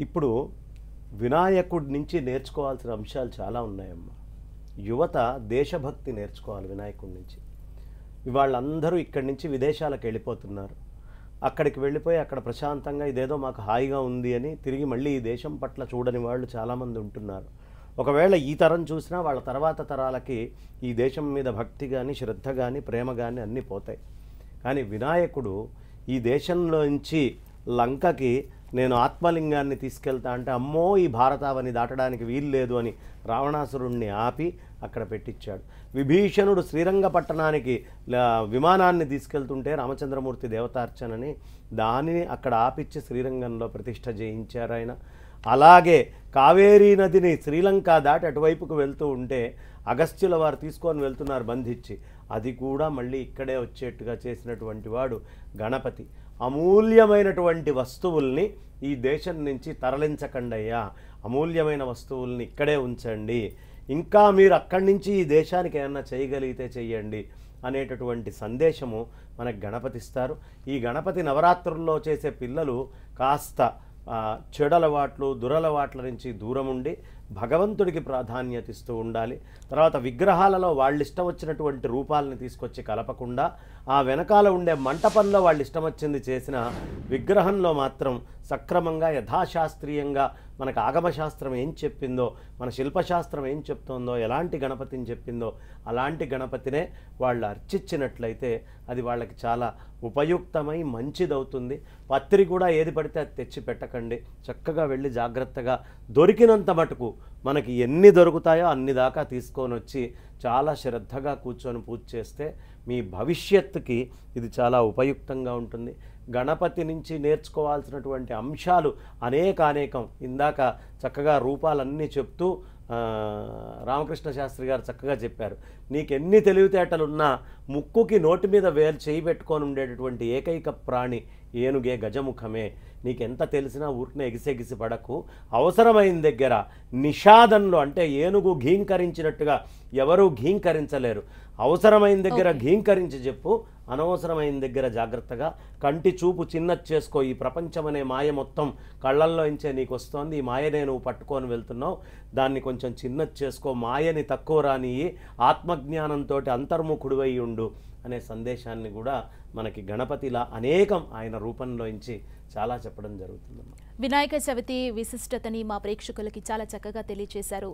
ఇప్పుడు వినాయకుడి నుంచి నేర్చుకోవాల్సిన అంశాలు చాలా ఉన్నాయమ్మా. యువత దేశభక్తి నేర్చుకోవాలి వినాయకుడి నుంచి. వాళ్ళందరూ ఇక్కడి నుంచి విదేశాలకు వెళ్ళిపోతున్నారు. అక్కడికి వెళ్ళిపోయి అక్కడ ప్రశాంతంగా ఇదేదో మాకు హాయిగా ఉంది అని తిరిగి మళ్ళీ ఈ దేశం పట్ల చూడని వాళ్ళు చాలామంది ఉంటున్నారు. ఒకవేళ ఈ తరం చూసినా వాళ్ళ తర్వాత తరాలకి ఈ దేశం మీద భక్తి కానీ శ్రద్ధ కానీ ప్రేమ కానీ అన్నీ పోతాయి. కానీ వినాయకుడు ఈ దేశంలోంచి లంకకి నేను ఆత్మలింగాన్ని తీసుకెళ్తా అంటే అమ్మో ఈ భారతావని దాటడానికి వీలు లేదు అని రావణాసురుణ్ణి ఆపి అక్కడ పెట్టించాడు. విభీషణుడు శ్రీరంగపట్టణానికి విమానాన్ని తీసుకెళ్తుంటే రామచంద్రమూర్తి దేవతార్చనని దానిని అక్కడ ఆపిచ్చి శ్రీరంగంలో ప్రతిష్ట చేయించారు ఆయన. అలాగే కావేరీ నదిని శ్రీలంక దాటి అటువైపుకు వెళ్తూ ఉంటే అగస్త్యుల వారు తీసుకొని వెళ్తున్నారు బంధించి. అది కూడా మళ్ళీ ఇక్కడే వచ్చేట్టుగా చేసినటువంటి వాడు గణపతి. అమూల్యమైనటువంటి వస్తువుల్ని ఈ దేశం నుంచి తరలించకండయ్యా. అమూల్యమైన వస్తువుల్ని ఇక్కడే ఉంచండి. ఇంకా మీరు అక్కడి నుంచి ఈ దేశానికి ఏమన్నా చేయగలిగితే చెయ్యండి అనేటటువంటి సందేశము మనకు గణపతిస్తారు. ఈ గణపతి నవరాత్రుల్లో చేసే పిల్లలు కాస్త చెడలవాట్లు దురలవాట్ల నుంచి దూరం ఉండి భగవంతుడికి ప్రాధాన్యత ఇస్తూ ఉండాలి. తర్వాత విగ్రహాలలో వాళ్ళు ఇష్టం వచ్చినటువంటి రూపాలని తీసుకొచ్చి కలపకుండా ఆ వెనకాల ఉండే మంటపంలో వాళ్ళు ఇష్టం వచ్చింది చేసిన విగ్రహంలో మాత్రం సక్రమంగా యథాశాస్త్రీయంగా మనకు ఆగమశాస్త్రం ఏం చెప్పిందో మన శిల్పశాస్త్రం ఏం చెప్తోందో ఎలాంటి గణపతిని చెప్పిందో అలాంటి గణపతినే వాళ్ళు అర్చించినట్లయితే అది వాళ్ళకి చాలా ఉపయుక్తమై మంచిదవుతుంది. పత్రి కూడా ఏది పడితే అది తెచ్చి పెట్టకండి. చక్కగా వెళ్ళి జాగ్రత్తగా దొరికినంత మటుకు మనకి ఎన్ని దొరుకుతాయో అన్ని దాకా తీసుకొని వచ్చి చాలా శ్రద్ధగా కూర్చొని పూజ చేస్తే మీ భవిష్యత్తుకి ఇది చాలా ఉపయుక్తంగా ఉంటుంది. గణపతి నుంచి నేర్చుకోవాల్సినటువంటి అంశాలు అనేక అనేకం ఇందాక చక్కగా రూపాలన్నీ చెప్తూ రామకృష్ణ శాస్త్రి గారు చక్కగా చెప్పారు. నీకు ఎన్ని తెలివితేటలున్నా ముక్కుకి నోటి మీద వేలు చేయి పెట్టుకొని ఉండేటటువంటి ఏకైక ప్రాణి ఏనుగే గజముఖమే. నీకెంత తెలిసినా ఊరికనే ఎగిసెగిసి పడకు. అవసరమైన దగ్గర నిషాదంలో అంటే ఏనుగు ఘీంకరించినట్టుగా ఎవరూ ఘీంకరించలేరు. అవసరమైన దగ్గర ఘీంకరించి చెప్పు. అనవసరమైన దగ్గర జాగ్రత్తగా కంటి చూపు చిన్నది చేసుకో. ఈ ప్రపంచం అనే మాయ మొత్తం కళ్ళల్లో ఇంచే నీకు వస్తోంది ఈ మాయనే నువ్వు పట్టుకొని వెళ్తున్నావు. దాన్ని కొంచెం చిన్నది చేసుకో. మాయని తక్కువ రాని ఆత్మజ్ఞానంతో అంతర్ముఖుడివై ఉండు. అనే సందేశాన్ని కూడా మనకి గణపతిలా అనేకం ఆయన రూపంలోంచి చాలా చెప్పడం జరుగుతుంది వినాయక చవితి విశిష్టతని మా ప్రేక్షకులకి చాలా చక్కగా తెలియజేశారు